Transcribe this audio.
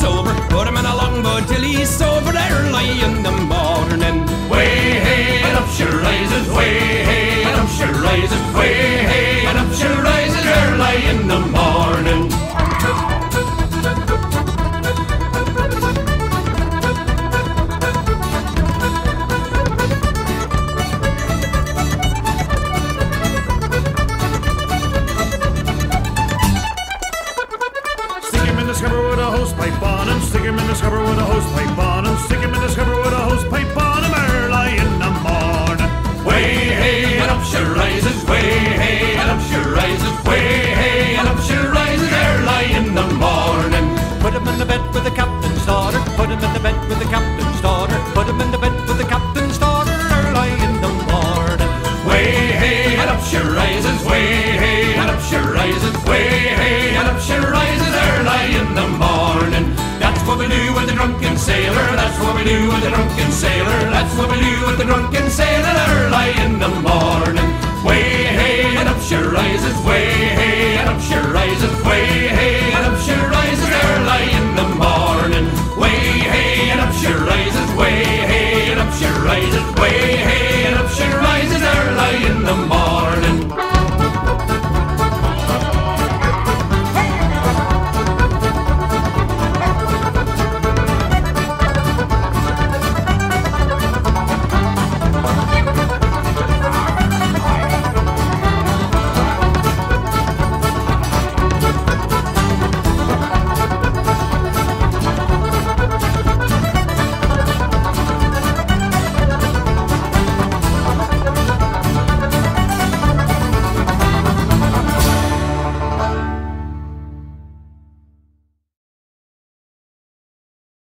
sober, put him in a longboat till he's sober early in the morning. Way hey and up she rises, way hey and up she rises, way hey and up she rises early in the morning. The scupper with a hose pipe on him. Stick him in the scupper with the drunken sailor. That's what we do with the drunken sailor. That's what we do with the drunken sailor early in the morning.